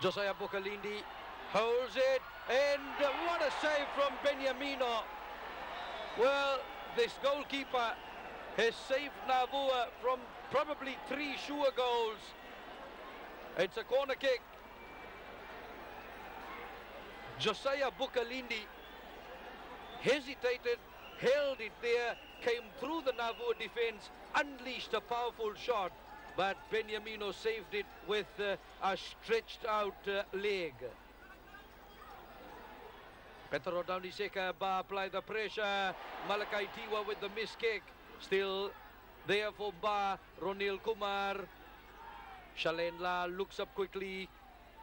Josiah Bukalindi holds it, and what a save from Beniamino. Well, this goalkeeper has saved Navua from probably three sure goals. It's a corner kick. Josiah Bukalindi hesitated, held it there, came through the Navua defense, unleashed a powerful shot, but Beniamino saved it with uh, a stretched out uh, leg. Petro Ba apply the pressure. Malakai Tiwa with the miss kick. Still there for Ba. Ronil Kumar. Shalen La looks up quickly.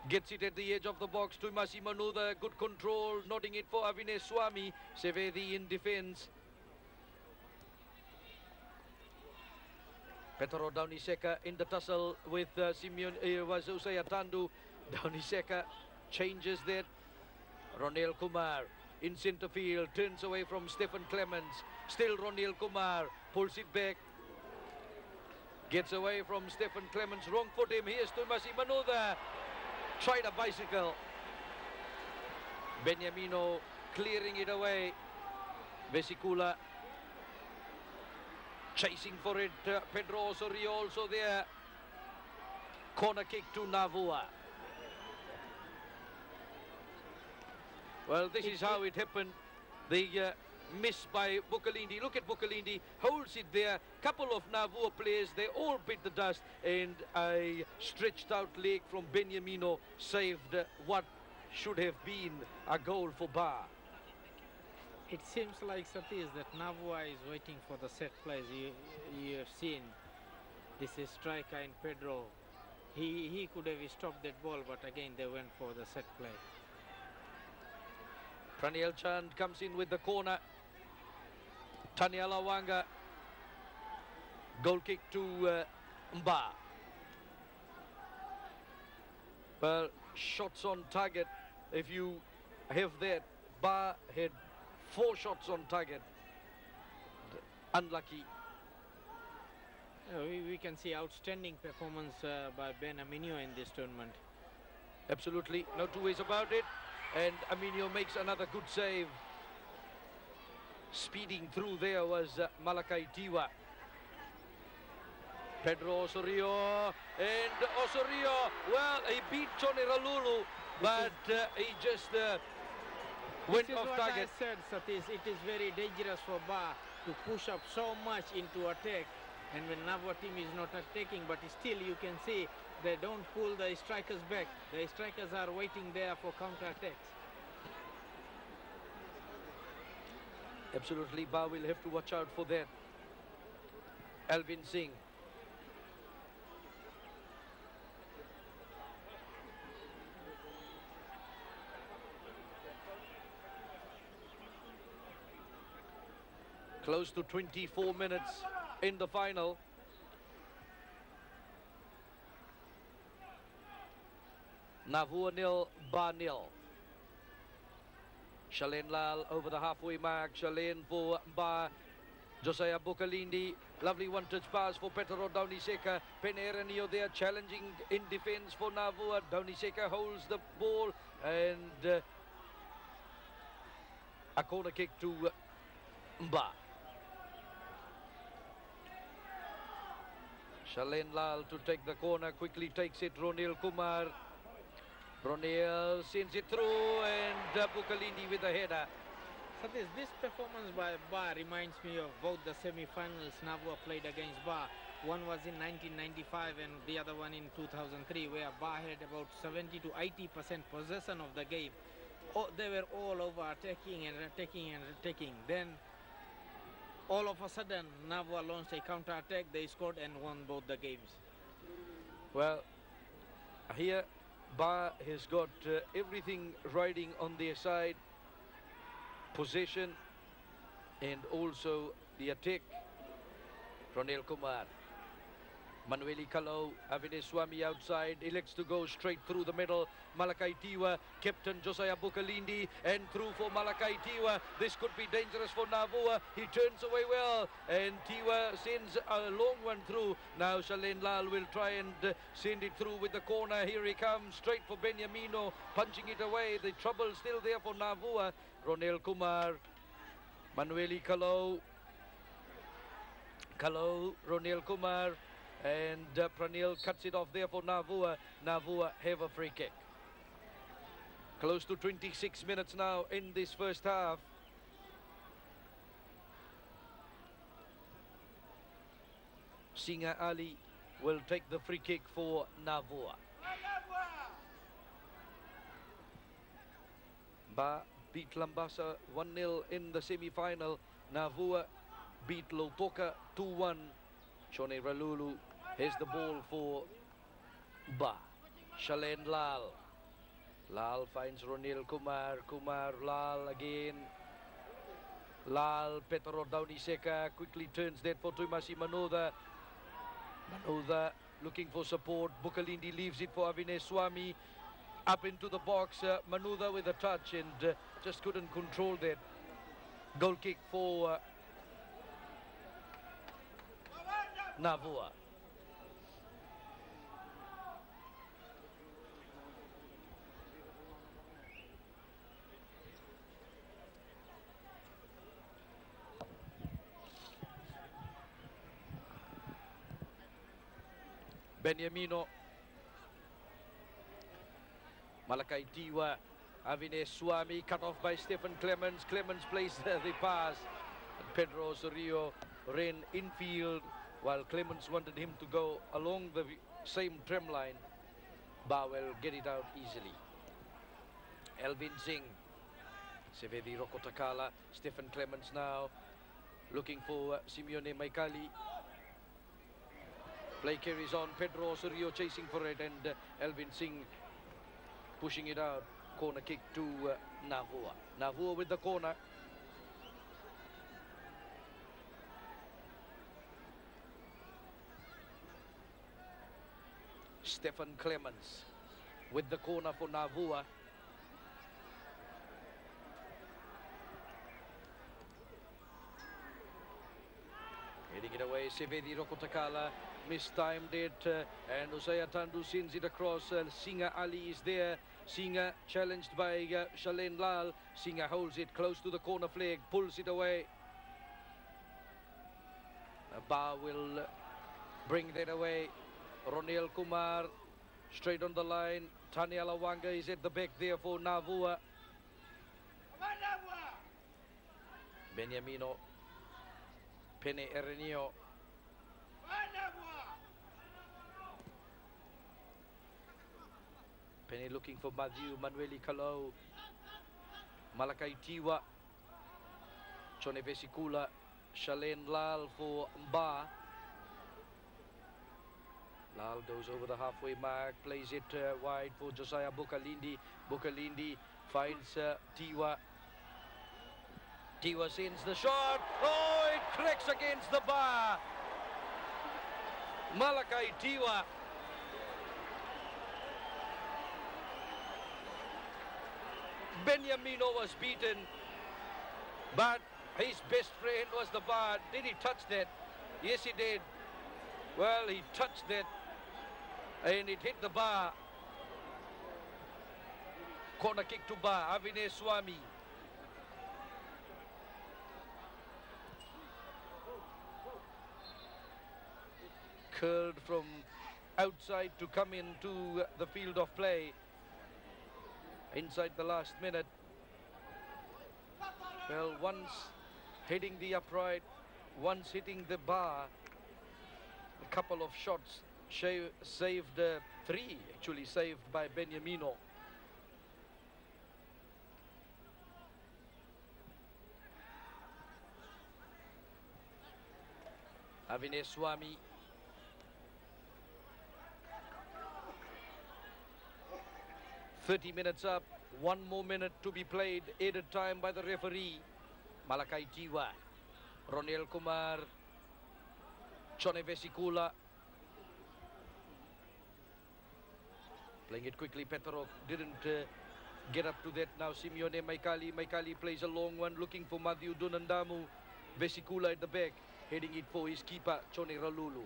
Gets it at the edge of the box to Masi Manuda. Good control. Nodding it for Avine Swami. Sevedi in defense. Petro Dauniseka in the tussle with uh, Simeon was Usaya Tandu. Dauniseka changes that. Ronil Kumar in centre field turns away from Stephen Clemens. Still Ronil Kumar pulls it back. Gets away from Stephen Clemens. Wrong foot him. Here's Tumasi Manuda. Tried a bicycle. Beniamino clearing it away. Vesikula chasing for it. Uh, Pedro Osorio also there. Corner kick to Navua. Well, this is how it happened. The uh, miss by Bukalindi. Look at Bukalindi, holds it there. Couple of Navua players, they all bit the dust. And a stretched out leg from Beniamino saved uh, what should have been a goal for Ba. It seems like Satish that Navua is waiting for the set plays. You, you have seen this is striker in Pedro. He, he could have stopped that ball, but again they went for the set play. Praniel Chand comes in with the corner. Taniela Wanga. Goal kick to uh, Mba. Well, shots on target. If you have that, Ba had four shots on target. Unlucky. Uh, we, we can see outstanding performance uh, by Beniamino in this tournament. Absolutely, no two ways about it. And Aminio makes another good save. Speeding through there was uh, Malakai Tiwa. Pedro Osorio and Osorio, well, he beat Johnny Ralulu, but uh, he just uh, went this is off what target. I said, Satish. It is very dangerous for Ba to push up so much into attack. And when Navua team is not attacking, but still you can see they don't pull the strikers back. The strikers are waiting there for counter attacks. Absolutely, Ba will have to watch out for that. Alvin Singh. Close to 24 minutes in the final. Navua nil, Ba nil. Shalen Lal over the halfway mark. Shalen for Ba. Josiah Bukalindi. Lovely one-touch pass for Petro Dauniseka. Peneranio there challenging in defense for Navua. Dauniseka holds the ball and uh, a corner kick to Mba. Shalen Lal to take the corner. Quickly takes it. Ronil Kumar. Ronil sends it through and uh, with the header. Satish, this performance by Ba reminds me of both the semi-finals Navua played against Ba. One was in 1995 and the other one in 2003 where Ba had about 70 to 80 percent possession of the game. Oh, they were all over attacking and attacking and attacking. Then all of a sudden Navua launched a counter attack. They scored and won both the games. Well, here Ba has got uh, everything riding on their side. Possession and also the attack. Ronel Kumar. Manueli Kalau, Avine Swami outside, elects to go straight through the middle. Malakai Tiwa, Captain Josiah Bukalindi, and through for Malakai Tiwa. This could be dangerous for Navua. He turns away well, and Tiwa sends a long one through. Now Shalen Lal will try and uh, send it through with the corner. Here he comes, straight for Beniamino, punching it away. The trouble still there for Navua. Ronel Kumar, Manueli Kalau, Kalau, Ronil Kumar, and uh, Pranil cuts it off there for Navua. Navua have a free kick. Close to 26 minutes now in this first half. Singa Ali will take the free kick for Navua. Ba beat Labasa 1-0 in the semi-final. Navua beat Lautoka 2-1. Shone Ralulu has the ball for Ba. Shalen Lal. Lal finds Ronil Kumar. Kumar Lal again. Lal Petro Dauniseka quickly turns that for Tuimasi Manuda. Manuda looking for support. Bukalindi leaves it for Avine Swami. Up into the box. Uh, Manuda with a touch and uh, just couldn't control that. Goal kick for uh, Navua. Beniamino. Malakai Tiwa. Avine Swami cut off by Stephen Clemens. Clemens plays the, pass. And Pedro Osorio ran infield while Clemens wanted him to go along the same trim line. Bowell get it out easily. Elvin Singh. Sevedi Rokotakala. Stephen Clemens now looking for Simeone Maikali. Play carries on. Pedro Osorio chasing for it and uh, Elvin Singh pushing it out. Corner kick to uh, Navua. Navua with the corner. Stefan Clemens with the corner for Navua. Heading it away, Sevedi Rokotakala mistimed it, uh, and Usaya Tandu sends it across. Uh, Singa Ali is there. Singa challenged by uh, Lal. Singa holds it close to the corner flag, pulls it away. Uh, Ba will bring that away. Ronil Kumar straight on the line. Taniela Wanga is at the back there for Navua. Beniamino. Pene Erenio. Looking for Matthew Manueli Kalau. Malakai Tiwa. Chone Vesikula. Shalen Lal for Mba. Lal goes over the halfway mark, plays it uh, wide for Josiah Bukalindi. Bukalindi finds uh, Tiwa. Tiwa sends the shot. Oh, it cracks against the bar. Malakai Tiwa. Beniamino was beaten, but his best friend was the bar. Did he touch that? Yes, he did. Well, he touched that and it hit the bar. Corner kick to Ba, Avine Swami. Curled from outside to come into the field of play. Inside the last minute. Well, once hitting the upright, once hitting the bar, a couple of shots saved uh, three actually saved by Beniamino. Avine Swami. 30 minutes up. One more minute to be played. Aided time by the referee. Malakai Tiwa, Ronel Kumar. Chone Vesikula. Playing it quickly. Petrov didn't uh, get up to that. Now Simeone Maikali. Maikali plays a long one. Looking for Madhu Dunandamu. Vesikula at the back. Heading it for his keeper, Chone Ralulu.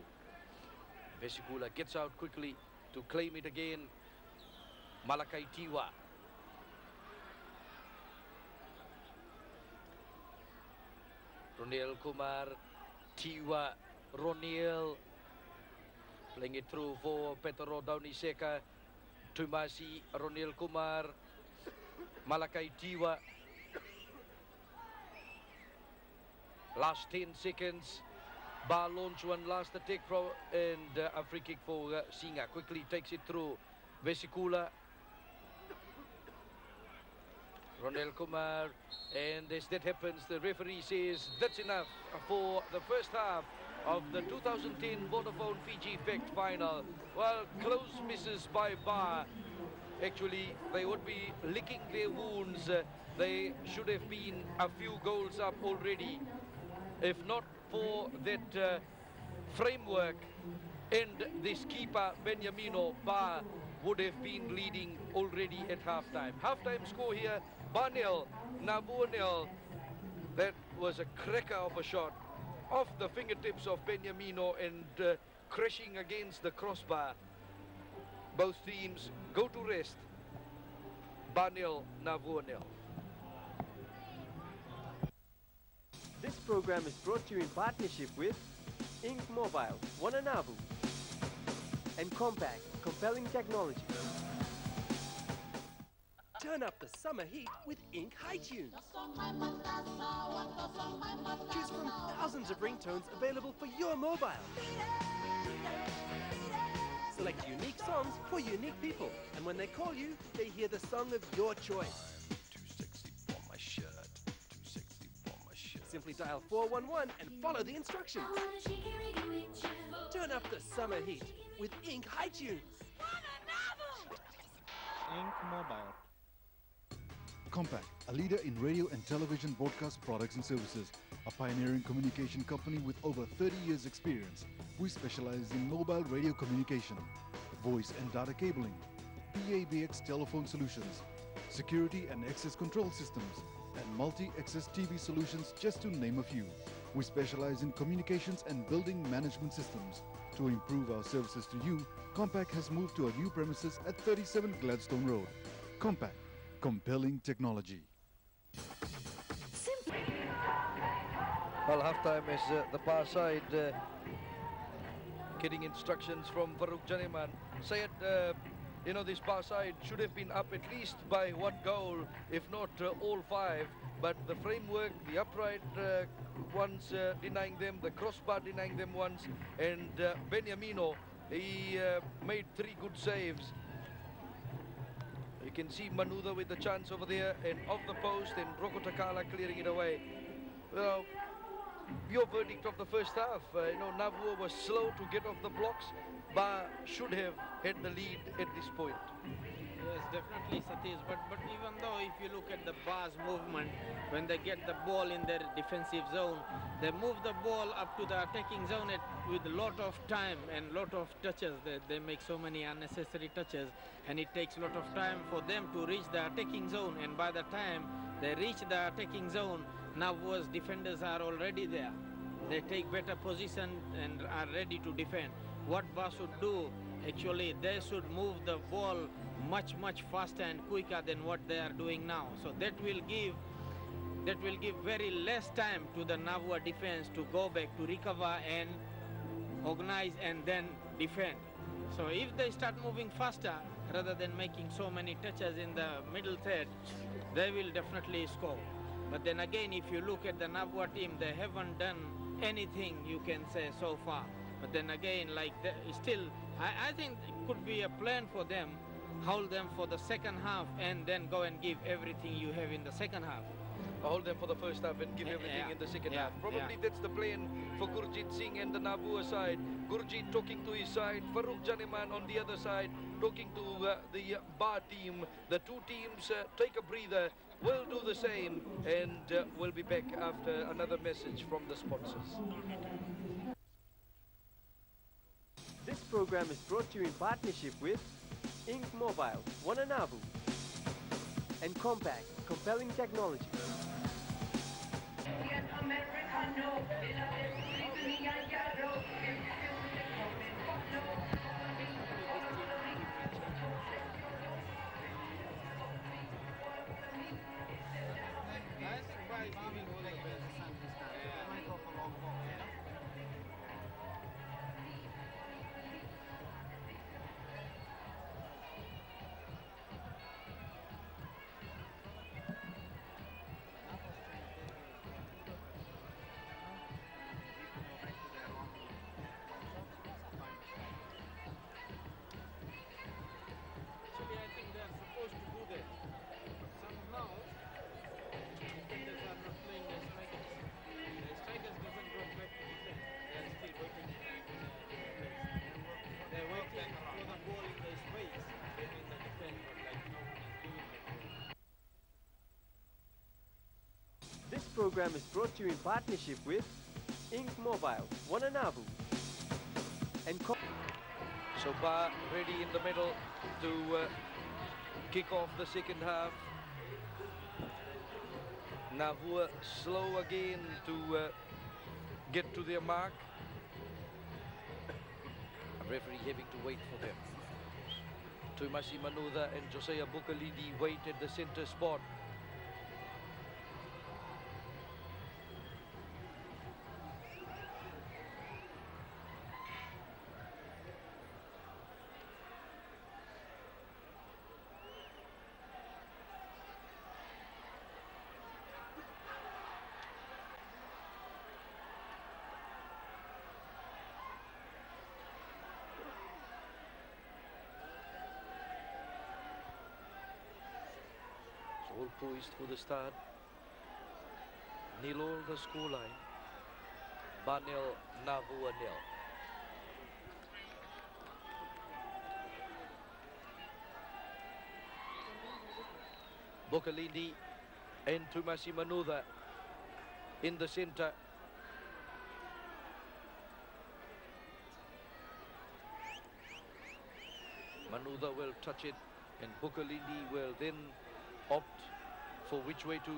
Vesikula gets out quickly to claim it again. Malakai Tiwa. Ronil Kumar, Tiwa, Ronil. Playing it through for Petro Dauniseka. Tumasi, Ronil Kumar, Malakai Tiwa. Last 10 seconds. Ba launch one last attack from and uh, a free kick for uh, Singa. Quickly takes it through. Vesikula. Ronel Kumar. And as that happens, the referee says that's enough for the first half of the 2010 Vodafone Fiji Fact Final. Well, close misses by Ba. Actually, they would be licking their wounds. Uh, they should have been a few goals up already. If not for that uh, framework and this keeper, Beniamino Ba, would have been leading already at halftime. Halftime score here, Ba nil, Nabu nil. That was a cracker of a shot off the fingertips of Beniamino and uh, crashing against the crossbar. Both teams go to rest. Ba nil, This program is brought to you in partnership with Inkk Mobile, Wananabu, and Compact, compelling technology. Turn up the summer heat with Ink High Tunes. Choose from thousands of ringtones available for your mobile. Select unique songs for unique people, and when they call you, they hear the song of your choice. Too sexy for my shirt. Too sexy for my shirt. Simply dial 411 and follow the instructions. Turn up the summer heat with Ink High Tunes. Inkk Mobile. Compact, a leader in radio and television broadcast products and services, a pioneering communication company with over 30 years experience. We specialize in mobile radio communication, voice and data cabling, PABX telephone solutions, security and access control systems, and multi-access TV solutions just to name a few. We specialize in communications and building management systems. To improve our services to you, Compact has moved to our new premises at 37 Gladstone Road. Compact, compelling technology. Well, halftime is uh, the far side uh, getting instructions from Farouk Janiman. Sayed, uh, you know, this far side should have been up at least by one goal, if not uh, all five. But the framework, the upright uh, ones uh, denying them, the crossbar denying them once, and uh, Beniamino, he uh, made three good saves. You can see Manuda with the chance over there and off the post and Rokotakala clearing it away. Well, your verdict of the first half. Uh, you know, Navua was slow to get off the blocks, but should have had the lead at this point. Definitely Satish. But but even though if you look at the bars movement, when they get the ball in their defensive zone, they move the ball up to the attacking zone at, with a lot of time and lot of touches. They, they make so many unnecessary touches, and it takes a lot of time for them to reach the attacking zone. And by the time they reach the attacking zone, Navua's defenders are already there. They take better position and are ready to defend. What Ba should do, actually, they should move the ball much, much faster and quicker than what they are doing now. So that will give that will give very less time to the Navua defense to go back, to recover and organize and then defend. So if they start moving faster rather than making so many touches in the middle third, they will definitely score. But then again, if you look at the Navua team, they haven't done anything you can say so far. But then again, like the, still, I, I think it could be a plan for them, hold them for the second half and then go and give everything you have in the second half. Hold them for the first half and give everything yeah, in the second yeah, half. Probably yeah. that's the plan for Gurjit Singh and the Navua side. Gurjit talking to his side, Farouk Janiman on the other side, talking to uh, the uh, Ba team. The two teams uh, take a breather, will do the same, and uh, we'll be back after another message from the sponsors. This program is brought to you in partnership with Inkk Mobile, Wananabu. And compact, compelling technology. Program is brought to you in partnership with Inkk Mobile, Wananabu. And So Ba ready in the middle to uh, kick off the second half. Navua slow again to uh, get to their mark. Referee having to wait for them. Tuimasi Manuda and Josiah Bukalindi wait at the center spot. All poised for the start. Nil all the scoreline. Banil Navua nil. Bukalindi and Tumasi Manuda in the center. Manuda will touch it and Bukalindi will then opt for which way to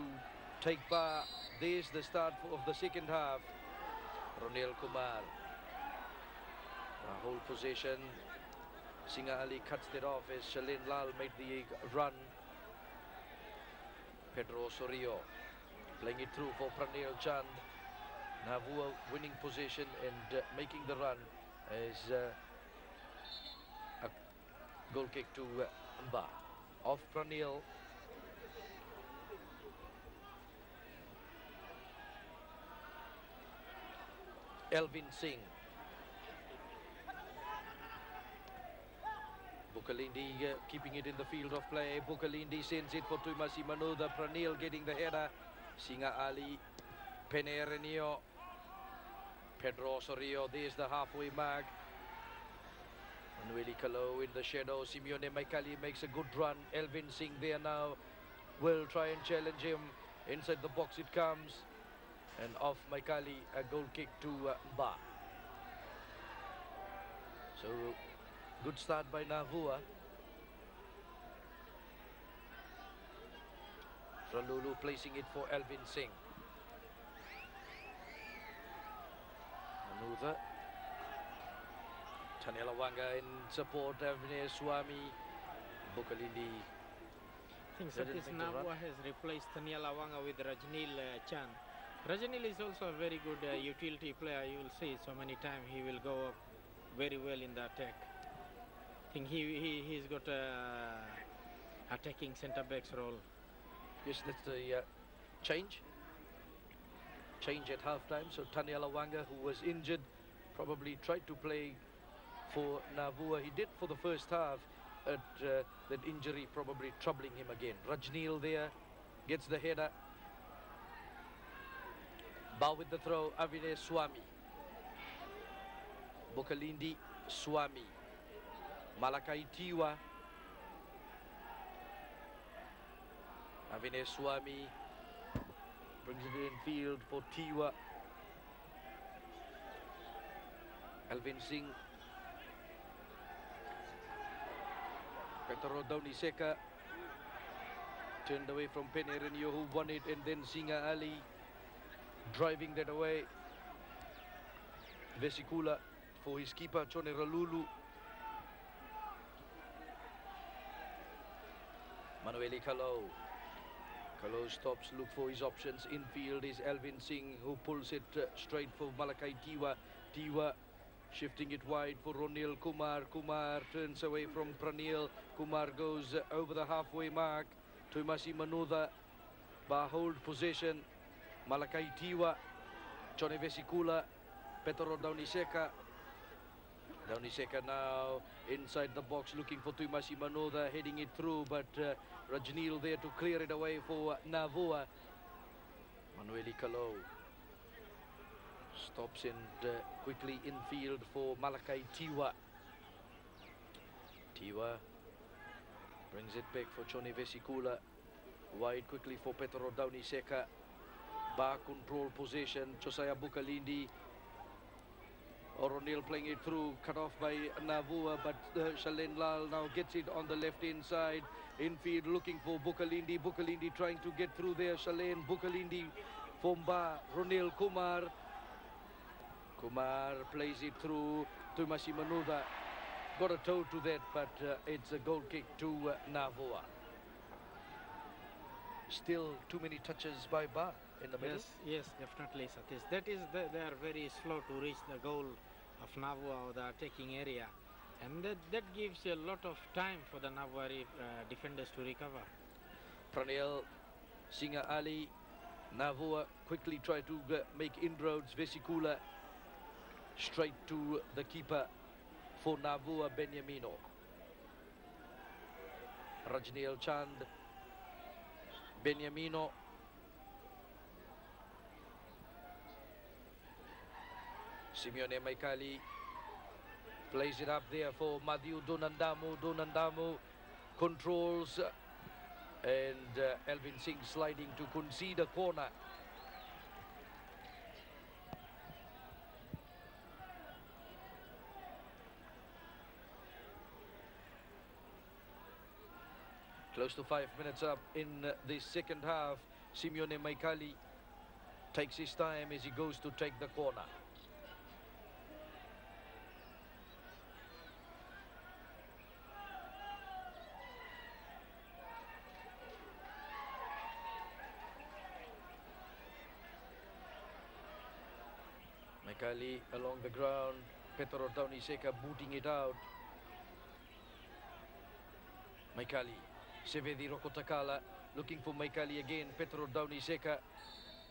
take Ba. There's the start of the second half. Ronel Kumar. Whole possession. Singa Ali cuts it off as Shalen Lal made the run. Pedro Osorio playing it through for Pranil Chand. Navua winning possession and uh, making the run as uh, a goal kick to uh, Mba. Off Pranil. Elvin Singh. Bukalindi uh, keeping it in the field of play. Bukalindi sends it for Tumasi Manuda. Pranil getting the header. Singa Ali. Penerenio. Pedro Osorio. There's the halfway mark. Manueli Kalau in the shadow. Simeone Maikali makes a good run. Elvin Singh there now. Will try and challenge him. Inside the box it comes. And off Maikali, a goal kick to uh, Mba. So, good start by Navua. Ralulu placing it for Elvin Singh. Manuda. Taniela Wanga in support, of Swami. Bukalindi. I think They didn't Satish make the run. Navua has replaced Tanya Wanga with Rajnil uh, Chan. Rajnil is also a very good uh, utility player. You will see so many times he will go up very well in the attack. I think he, he, he's got a attacking centre back's role. Yes, that's the uh, change. Change at halftime. So Taniela Wanga, who was injured, probably tried to play for Navua. He did for the first half. But uh, that injury probably troubling him again. Rajneel there gets the header. Bow with the throw. Avine Swami. Bukalindi Swami. Malakai Tiwa. Avine Swami brings it in field for Tiwa. Alvin Singh. Petero Dauniseka turned away from Penerenio who won it and then Singa Ali driving that away. Vesikula for his keeper, Chone Ralulu. Manueli Kalau. Kalau stops, look for his options. Infield is Alvin Singh who pulls it uh, straight for Malakai Tiwa. Tiwa shifting it wide for Ronil Kumar. Kumar turns away from Pranil. Kumar goes uh, over the halfway mark. Tuimasi Manuda. Ba hold possession. Malakai Tiwa. Johnny Vesikula. Petro Dauniseka. Dauniseka now inside the box looking for Tuimasi Manuda heading it through but uh, there to clear it away for Navua. Manueli Kalau stops and uh, quickly infield for Malakai Tiwa. Tiwa brings it back for Johnny Vesikula. Wide quickly for Petro Dauniseka. Ba control possession. Josiah Bukalindi. O'Neill playing it through, cut off by Navua, but uh, Lal now gets it on the left hand side. Infield looking for Bukalindi. Bukalindi trying to get through there. Shalen Bukalindi Fomba, Ronil Kumar. Kumar plays it through to Manuda. Got a toe to that, but uh, it's a goal kick to uh, Navua. Still too many touches by Ba in the middle. Yes, yes, definitely, Satish. That is, the, they are very slow to reach the goal of Navua or the attacking area. And that, that gives a lot of time for the Navua uh, defenders to recover. Pranil, Singa Ali, Navua quickly try to uh, make inroads. Vesikula straight to the keeper for Navua Beniamino. Rajneel Chand, Beniamino. Simeone Maikali plays it up there for Madhu Donandamu. Donandamu controls and uh, Elvin Singh sliding to concede a corner. Close to five minutes up in the second half. Simeone Maikali takes his time as he goes to take the corner. Maikali along the ground. Petro Dauniseka booting it out. Maikali. Sevedi Rokotakala looking for Maikali again. Petro Dauniseka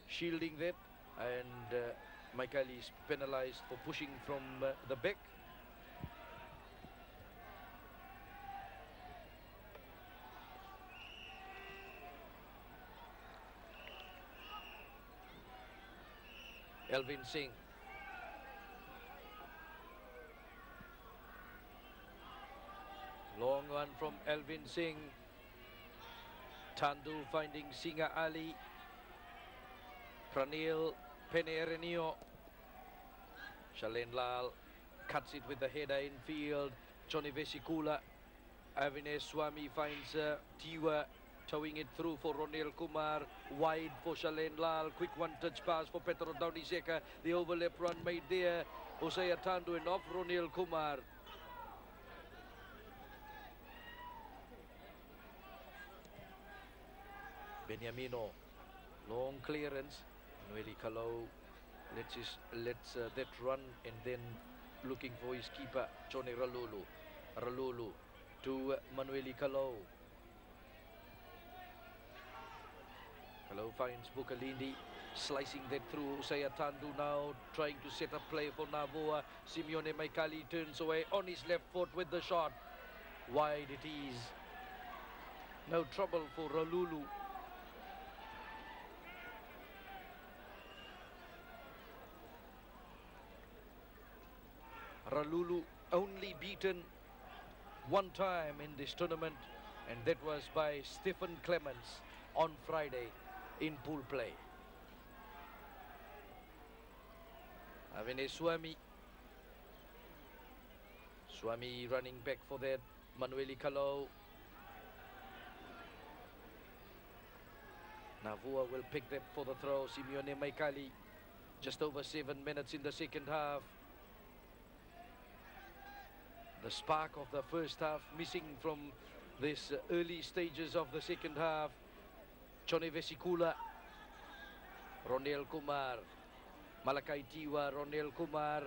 shielding that. And uh, Maikali is penalized for pushing from uh, the back. Elvin Singh. Long one from Elvin Singh. Tandu finding Singa Ali. Pranil Penerenio. Shalen Lal cuts it with the header infield. Johnny Vesikula. Avinash Swami finds uh, Tiwa towing it through for Ronil Kumar. Wide for Shalen Lal. Quick one touch pass for Petro Dauniseka. The overlap run made there. Hosea Tandu and off Ronil Kumar. Beniamino, long clearance. Noeli Kalau lets, his, lets uh, that run and then looking for his keeper, Johnny Ralulu. Ralulu to uh, Manueli Kalau. Kalau finds Bukalindi, slicing that through. Saya Tandu now trying to set up play for Navua. Simeone Maikali turns away on his left foot with the shot. Wide it is. No trouble for Ralulu. Ralulu only beaten one time in this tournament and that was by Stephen Clemens on Friday in pool play. Avine Swami. Swami running back for that. Manueli Kalau. Navua will pick that for the throw. Simeone Maikali. Just over seven minutes in the second half. The spark of the first half missing from this early stages of the second half. Chone Vesikula, Ronel Kumar, Malakai Tiwa, Ronel Kumar,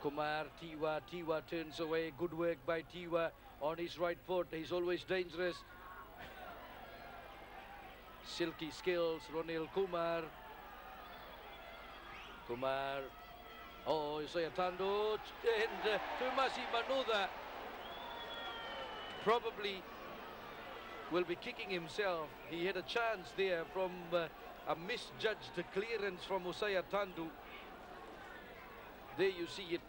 Kumar, Tiwa, Tiwa turns away. Good work by Tiwa on his right foot. He's always dangerous. Silky skills, Ronil Kumar. Kumar. Oh, Isaiah. And uh, Tumasi Manuda probably will be kicking himself. He had a chance there from uh, a misjudged clearance from Usaya Tandu. There you see it.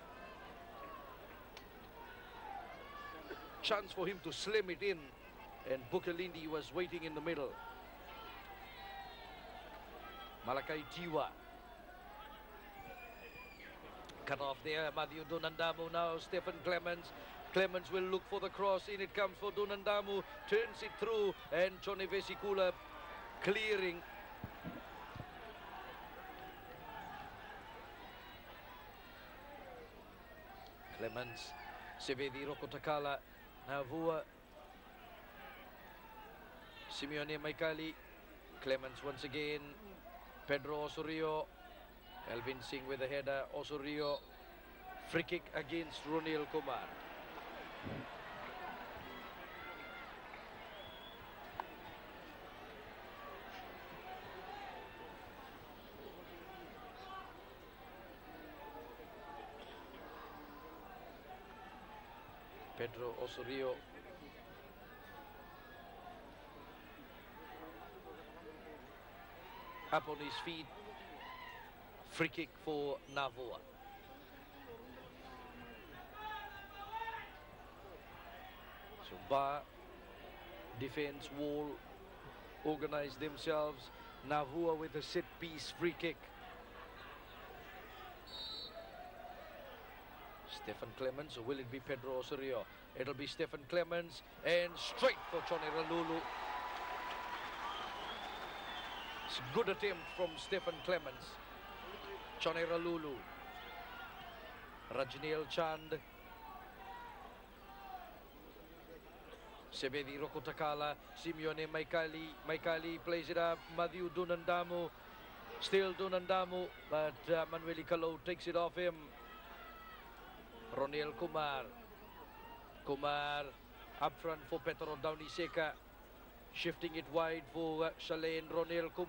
Chance for him to slam it in. And Bukalindi was waiting in the middle. Malakai Tiwa. Cut off there, Matthew Dunandamu now, Stephen Clemens. Clemens will look for the cross, in it comes for Dunandamu, turns it through, and Chone Vesikula clearing. Clemens, Sevedi Rokotakala, Navua, Simeone Maikali, Clemens once again, Pedro Osorio, Elvin Singh with the header, Osorio, free kick against Ronil Kumar. Pedro Osorio up on his feet. Free kick for Navua. So Ba, defense, wall, organize themselves. Navua with a set piece free kick. Stefan Clemens, or will it be Pedro Osorio? It'll be Stefan Clemens, and straight for Johnny Ralulu. It's a good attempt from Stefan Clemens. Johnny Ralulu. Rajneel Chand. Sevedi Rokotakala. Simeone Maikali. Maikali plays it up. Madhu Dunandamu. Still Dunandamu. But uh, Manueli takes it off him. Ronel Kumar. Kumar up front for Petro Dauniseka. Shifting it wide for uh, Shalain Ronel Kumar.